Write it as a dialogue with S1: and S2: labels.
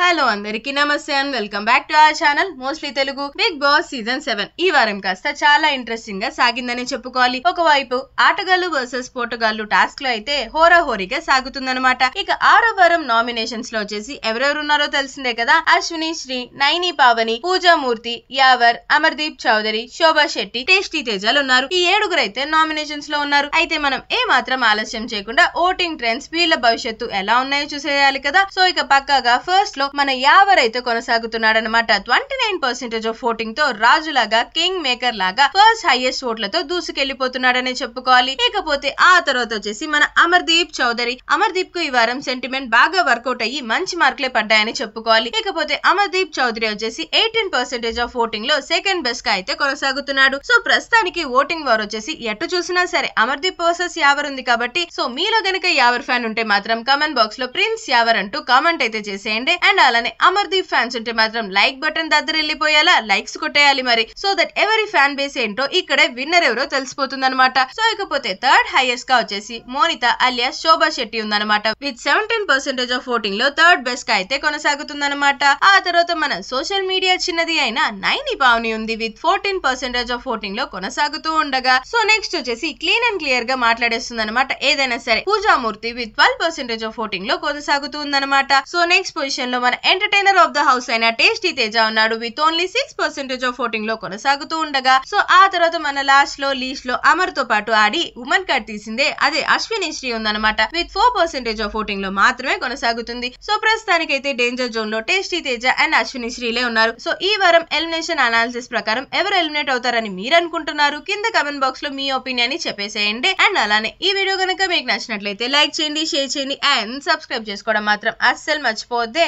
S1: Hello అందరికి నమస్తే and welcome back to our channel mostly Telugu Bigg Boss season seven. ఈ వారం కాస్త చాలా ఇంట్రెస్టింగ్గా సాగిందని చెప్పుకోవాలి. ఒకవైపు ఆటగాళ్ళు వర్సెస్ పోటగాళ్ళు టాస్క్లో అయితే హోరాహోరీగా సాగుతుందన్నమాట. ఇక ఆరో వారం నామినేషన్స్లో వచ్చేసి ఎవరెవరున్నారో తెలిసిందే కదా? అశ్విని శ్రీ నైని పావని పూజామూర్తి యావర్ అమర్దీప్ చౌదరి శోభా శెట్టి టేస్టీ తేజాలు ఉన్నారు. ఈ ఏడుగురు అయితే నామినేషన్స్లో ఉన్నారు. అయితే మనం ఏ మాత్రం ఆలస్యం చేయకుండా ఓటింగ్ ట్రెండ్స్ వీళ్ళ భవిష్యత్తు ఎలా ఉన్నాయో చూసేయాలి కదా? సో ఇక పక్కాగా ఫస్ట్ లో మన యావర్ అయితే కొనసాగుతున్నాడనమాట ట్వంటీ నైన్ పర్సెంటేజ్ ఆఫ్ ఓటింగ్తో రాజులాగా కింగ్ మేకర్ లాగా ఫస్ట్ హైయెస్ట్ ఓట్లతో దూసుకెళ్ళిపోతున్నాడని చెప్పుకోవాలి. ఇకపోతే ఆ తర్వాత వచ్చేసి మన అమర్దీప్ చౌదరి. అమర్దీప్కు ఈ వారం సెంటిమెంట్ బాగా వర్కౌట్ అయ్యి మంచి మార్కులే పడ్డాయని చెప్పుకోవాలి. ఇకపోతే అమర్దీప్ చౌదరి వచ్చేసి ఎయిటీన్ పర్సెంటేజ్ ఆఫ్ ఓటింగ్లో సెకండ్ బెస్ట్గా అయితే కొనసాగుతున్నాడు. సో ప్రస్తుతానికి ఓటింగ్ వార్ వచ్చేసి ఎటు చూసినా సరే అమర్దీప్ వర్సెస్ యావర్ ఉంది కాబట్టి సో మీలో గనక యావర్ ఫ్యాన్ ఉంటే మాత్రం కమెంట్ బాక్స్లో ప్రిన్స్ యావర్ అంటూ కామెంట్ అయితే చేసేయండి. అండ్ అలానే అమర్దీప్ ఫ్యాన్స్ ఉంటే మాత్రం లైక్ బటన్ దగ్గర వెళ్ళిపోయేలా లైక్స్ కొట్టేయాలి మరి. సో దట్ ఎవరి ఫ్యాన్ బేస్ ఏంటో ఇక్కడే విన్నర్ ఎవరో తెలిసిపోతుంది అనమాట సో ఇకపోతే థర్డ్ హైయెస్ట్గా వచ్చేసి మోనిత అలియాస్ శోభా శెట్టి ఉందన్నమాట. విత్ సెవెంటీన్ పర్సెంటేజ్ ఆఫ్ ఓటింగ్లో థర్డ్ బెస్ట్గా అయితే కొనసాగుతుందన్నమాట. ఆ తర్వాత మన సోషల్ మీడియా చిన్నది అయిన నైని పావని ఉంది. విత్ ఫోర్టీన్ పర్సెంటేజ్ ఆఫ్ ఓటింగ్లో కొనసాగుతూ ఉండగా. సో నెక్స్ట్ వచ్చేసి క్లీన్ అండ్ క్లియర్గా మాట్లాడేస్తుంది అనమాట ఏదైనా సరే. Pooja Murthy with twelve percentage of ఓటింగ్లో కొనసాగుతూ ఉందన్నమాట. సో నెక్స్ట్ పొజిషన్లో మన ఎంటర్టైనర్ ఆఫ్ ద హౌస్ అయిన టేస్టీ తేజ ఉన్నాడు. With only six percentage of ఓటింగ్లో కొనసాగుతూ ఉండగా సో ఆ తర్వాత మన లాస్ట్లో లీస్ట్లో అమర్తో పాటు ఆడి ఉమెన్ కార్డ్ తీసిందే. అదే అశ్విని శ్రీ ఉందన్నమాట. విత్ ఫోర్ పర్సెంటేజ్ ఆఫ్ ఓటింగ్లో మాత్రమే కొనసాగుతుంది. సో ప్రస్తుతానికైతే డేంజర్ జోన్లో టేస్టీ తేజ అండ్ అశ్విని శ్రీలే ఉన్నారు. సో ఈ వారం ఎలిమినేషన్ అనాలిసిస్ ప్రకారం ఎవరు ఎలిమినేట్ అవుతారని మీరు అనుకుంటున్నారు? కింద కమెంట్ బాక్స్లో మీ ఒపీనియన్ చెప్పేసేయండి. అండ్ అలానే ఈ వీడియో కనుక మీకు నచ్చినట్లయితే లైక్ చేయండి షేర్ చేయండి అండ్ సబ్స్క్రైబ్ చేసుకోవడం మాత్రం అస్సలు మర్చిపోద్దే